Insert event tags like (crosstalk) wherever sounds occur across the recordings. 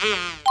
Mm-hmm.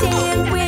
Butter jelly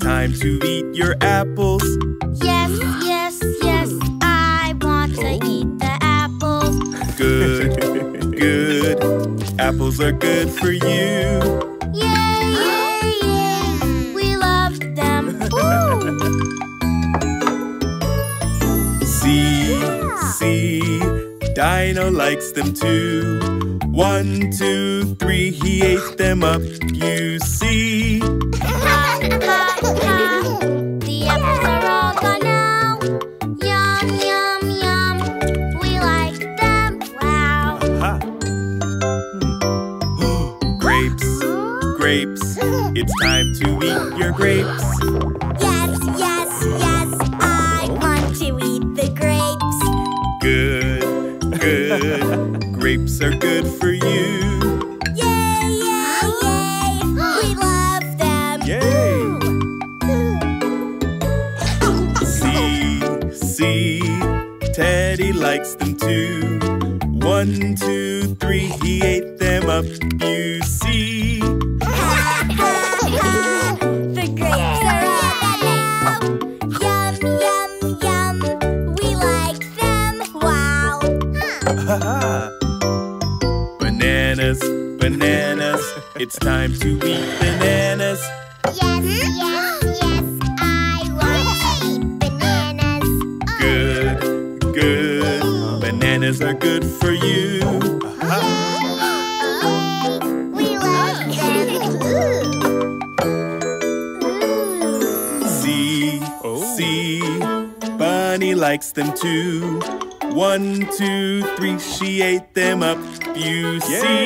It's time to eat your apples. Yes, yes, yes, I want to oh. eat the apples. Good, good. Apples are good for you. Yay, yay, yay. We love them. Ooh. See, see, Dino likes them too. One, two, three, he ate them up. You grapes? Yes, yes, yes, I want to eat the grapes. Good, good. grapes are good for you. Yay, yay, yay. we love them. Yay. (laughs) see, see, Teddy likes them too. them too. One, two, three, she ate them up, you yeah. see.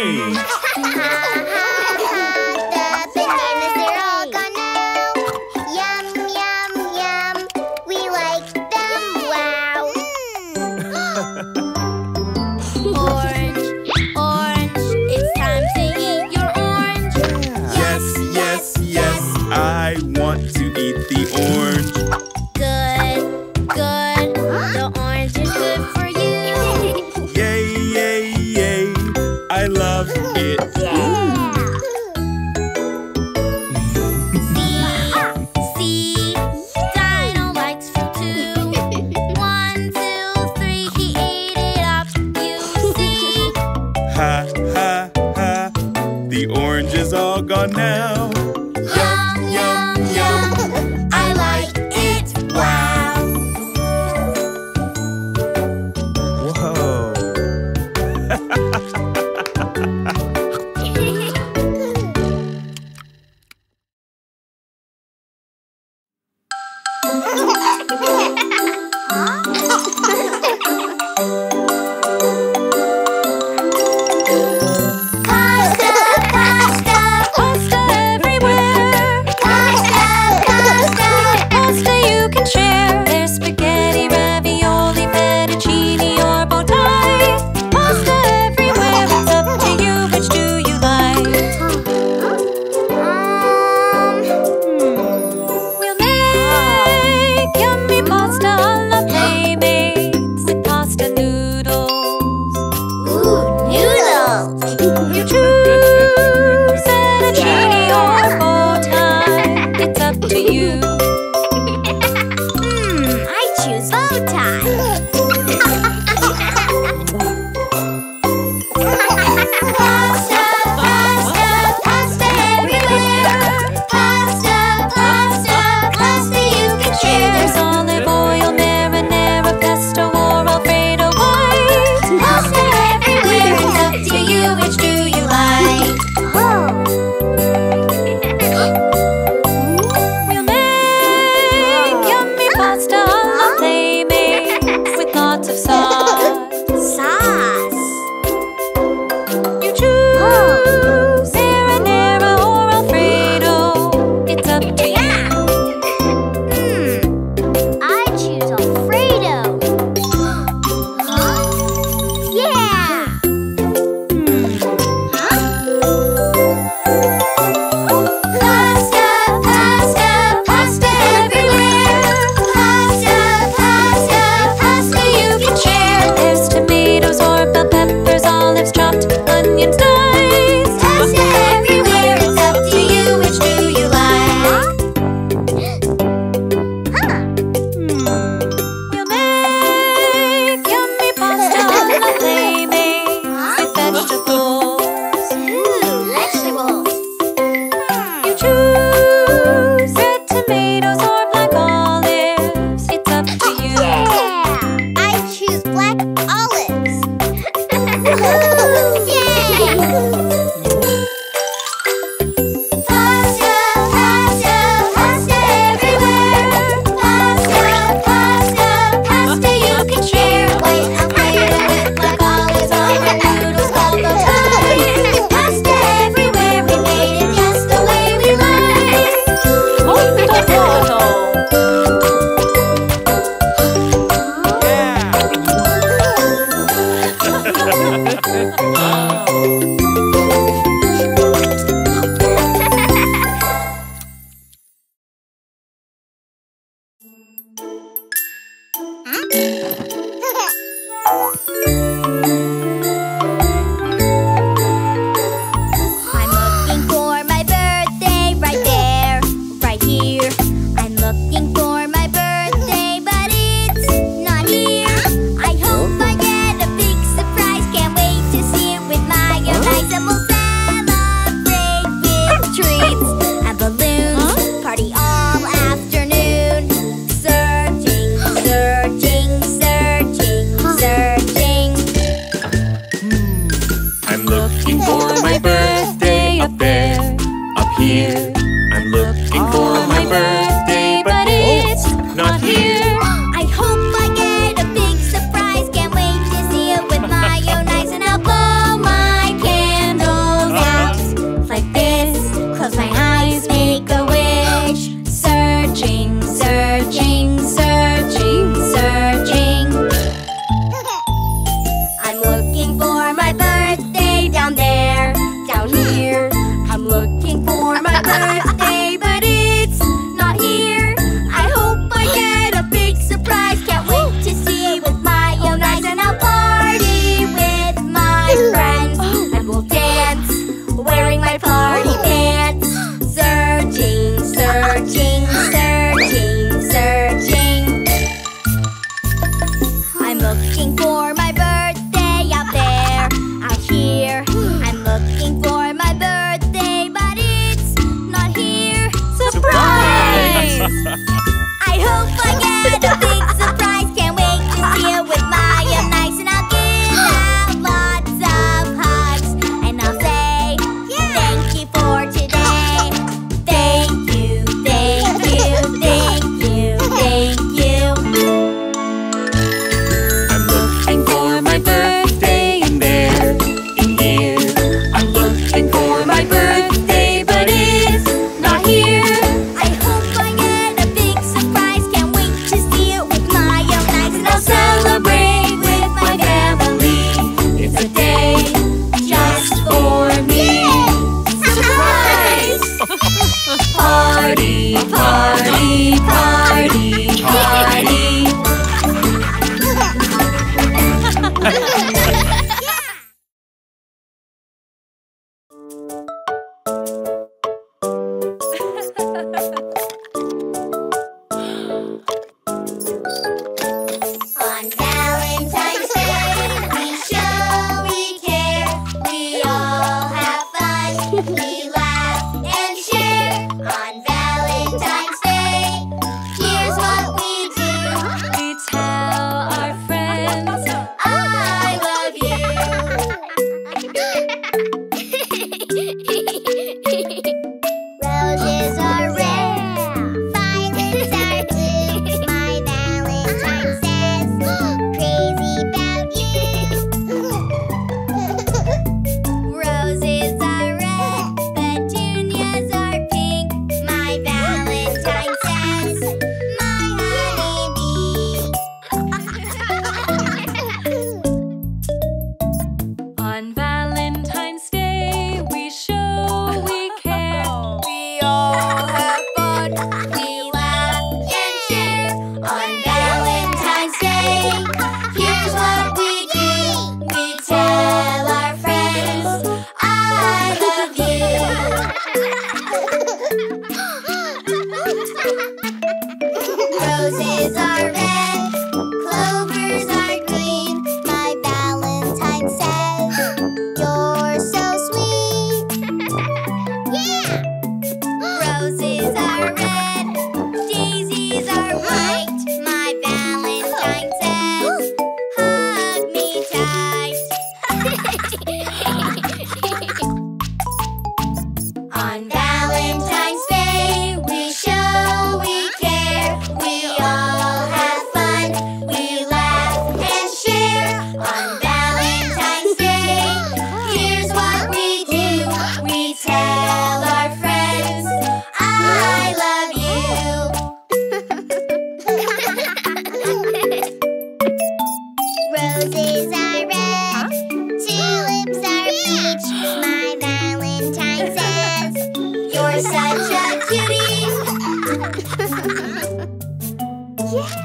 Yeah.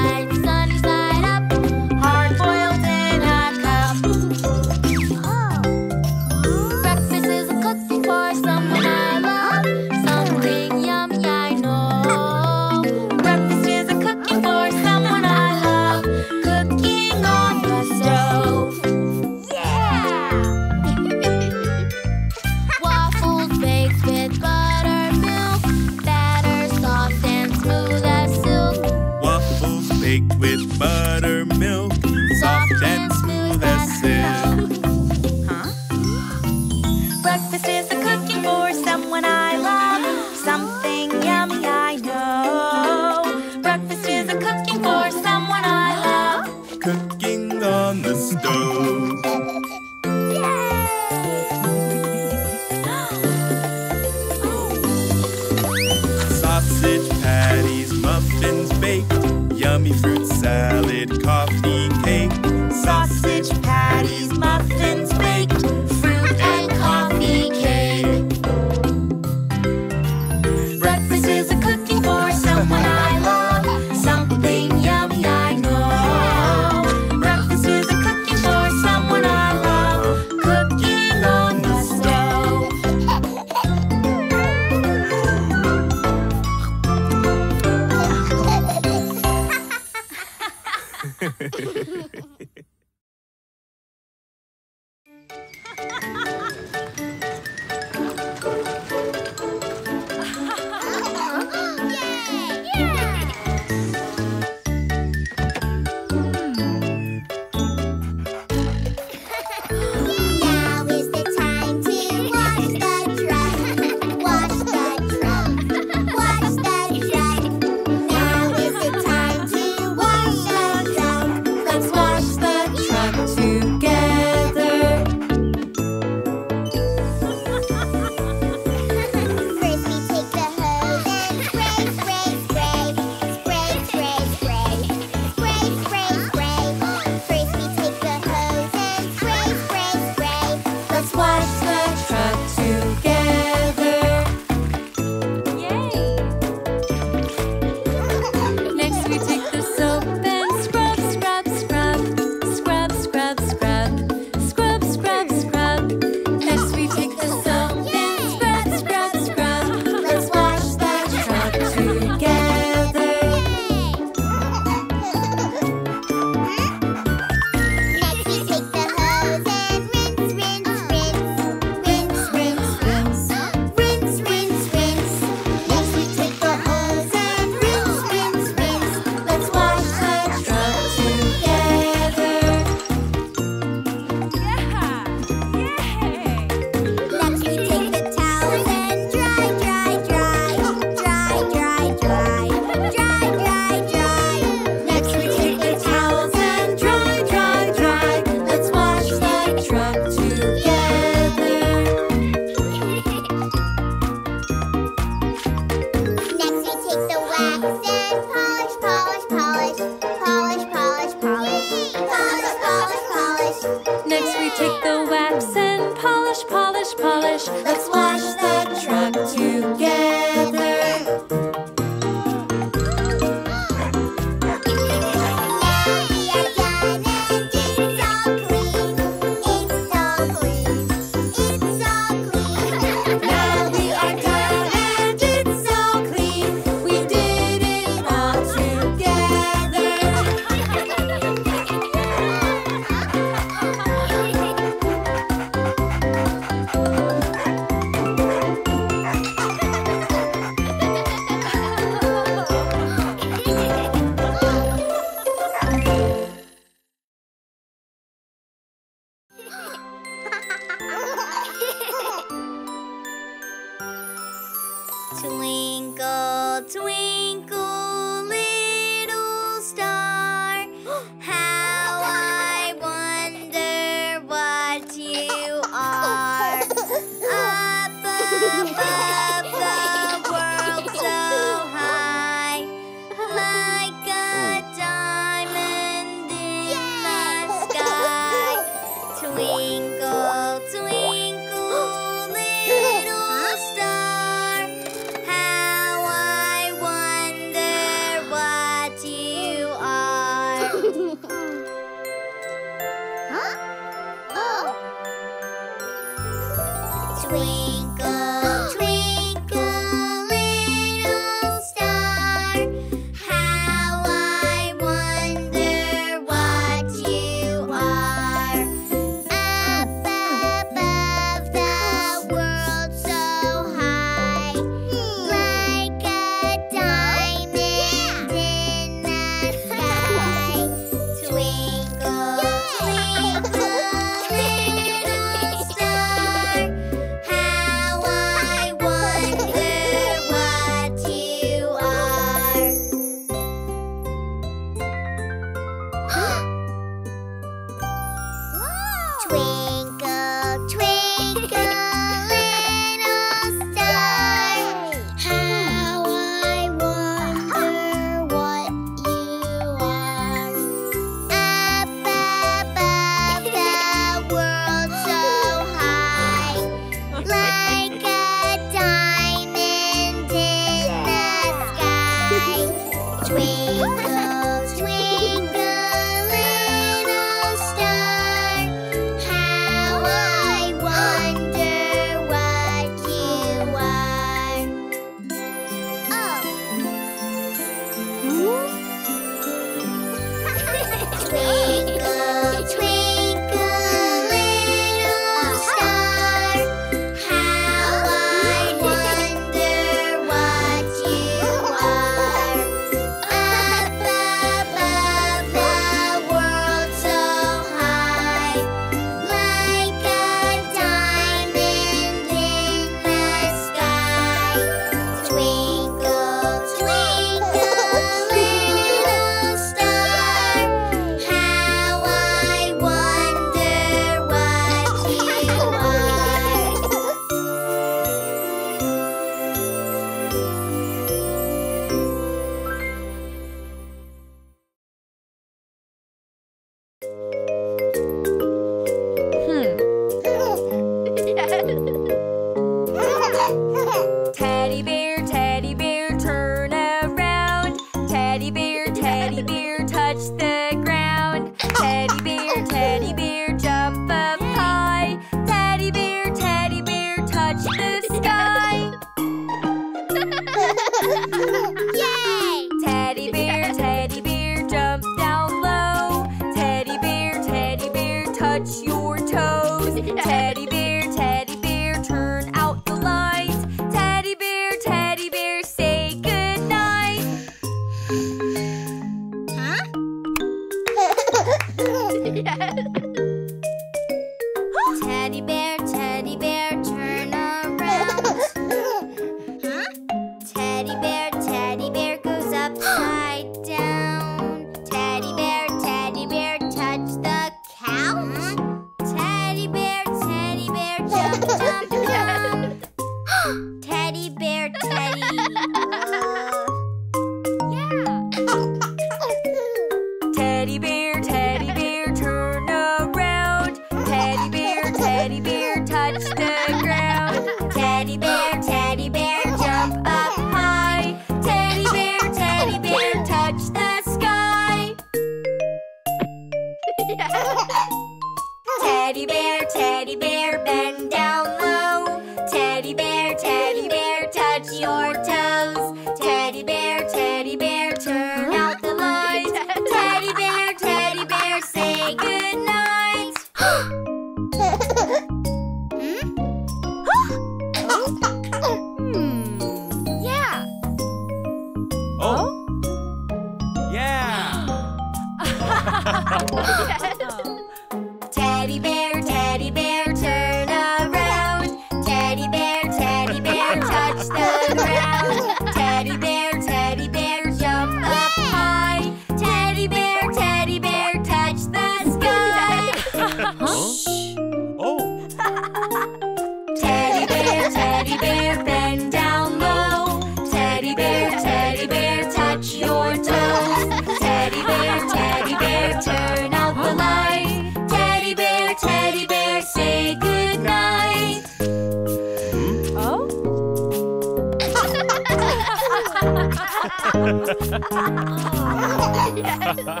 yes. (laughs) (laughs)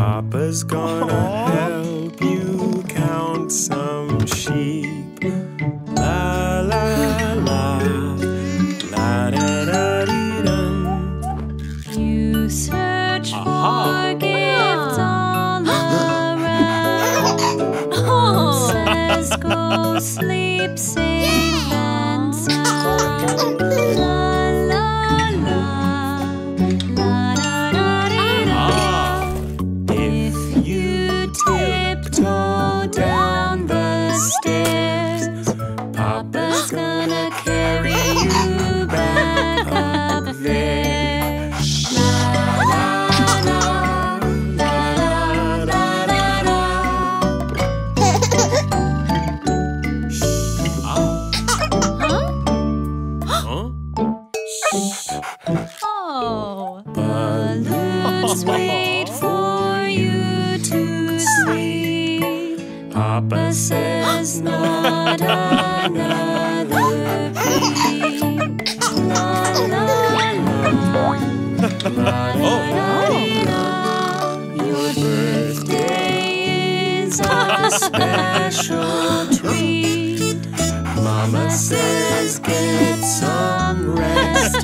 Papa's gonna Aww. help you count some sheep. La la la, la da da dee dum. You search Aha. for gifts all (laughs) around. Says go sleep. Safe.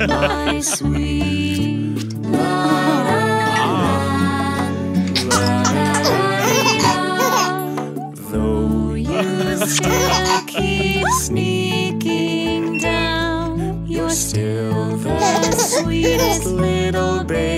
My sweet Though you keep sneaking down, you're still the sweetest little baby.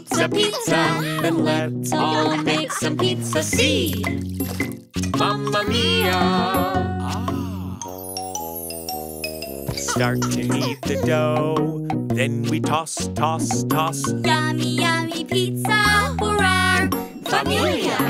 pizza, pizza, and let's all make some pizza. See, Mamma Mia! Ah. Start to knead the dough, then we toss, toss, toss. Yummy, yummy pizza for our familia.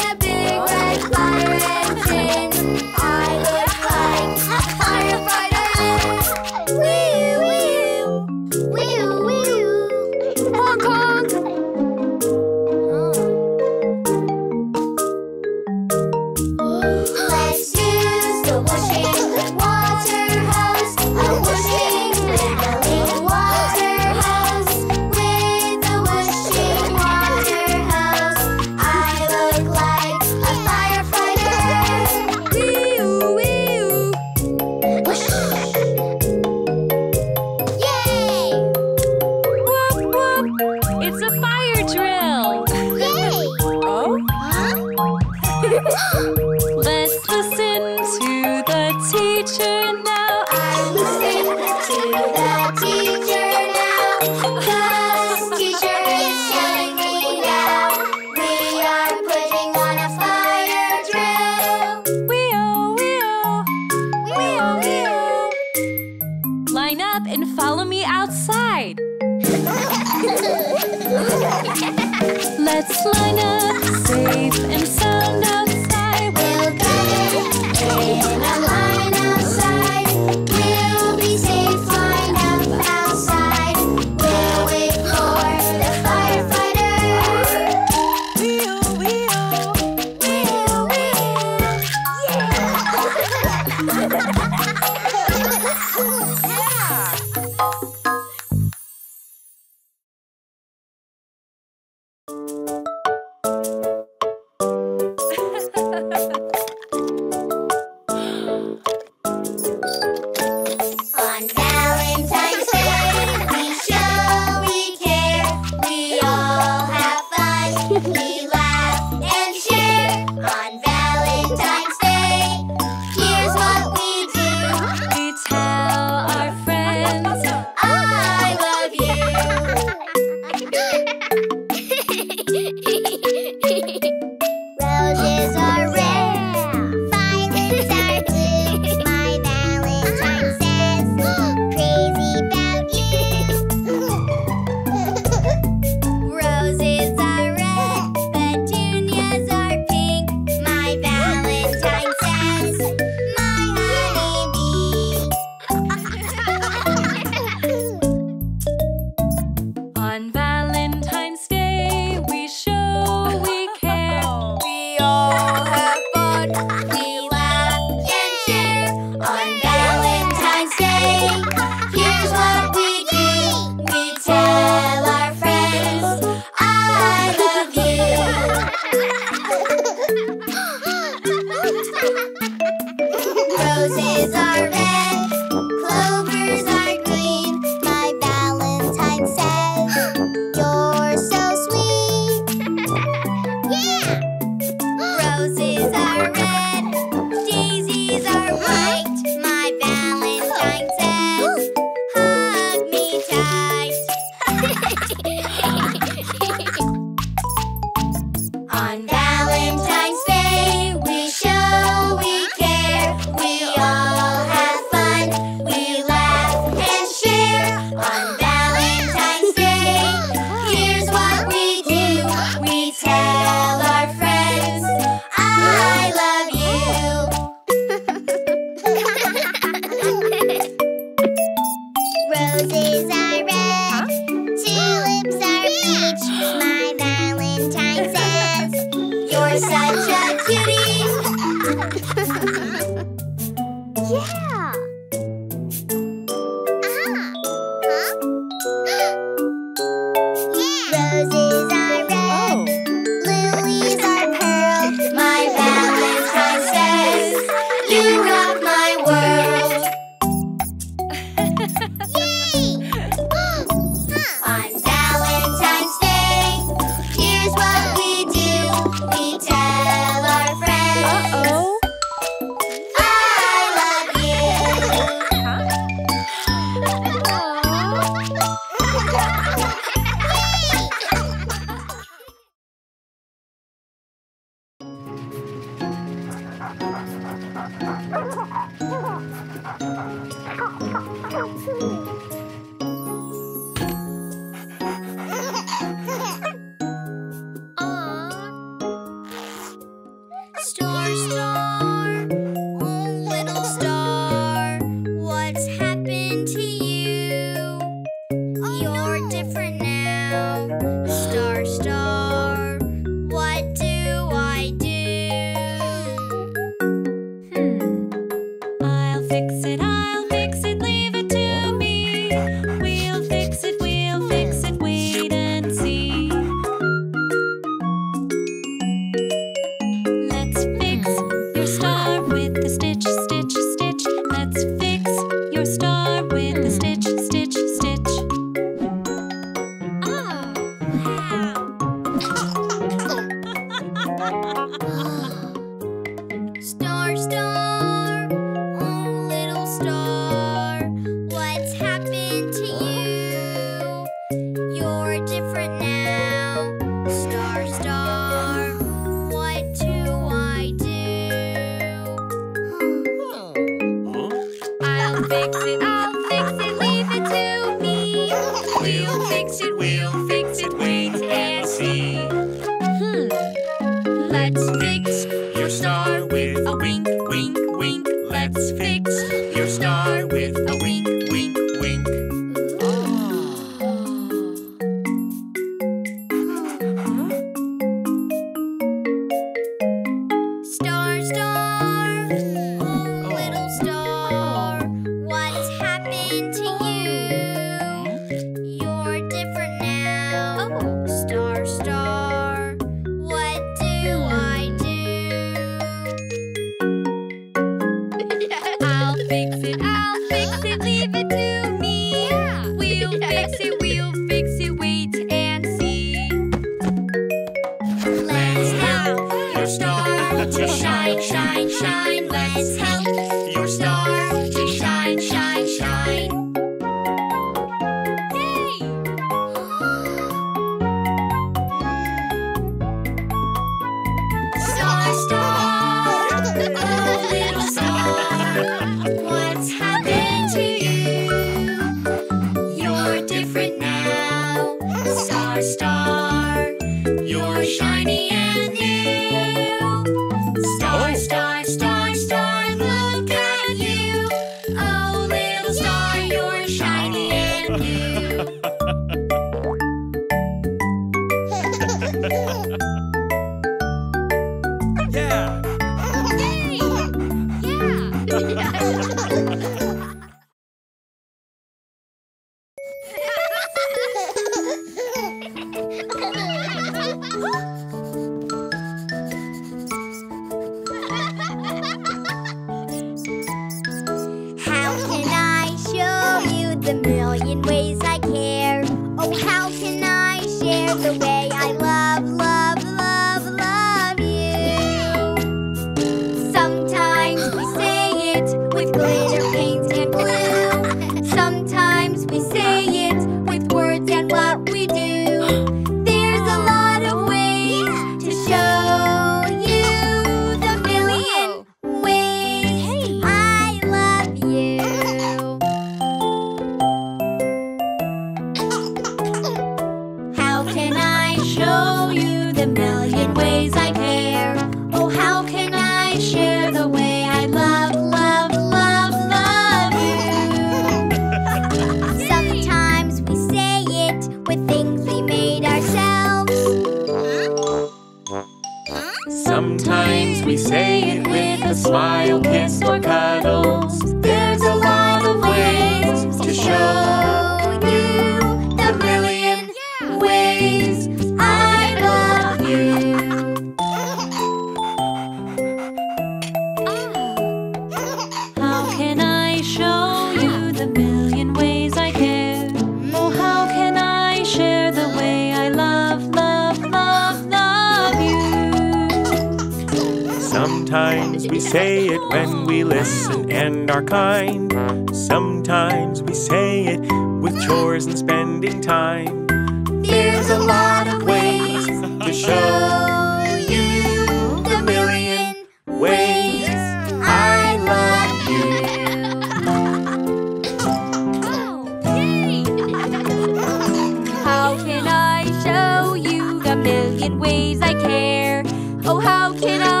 in ways I care. Oh, how can I?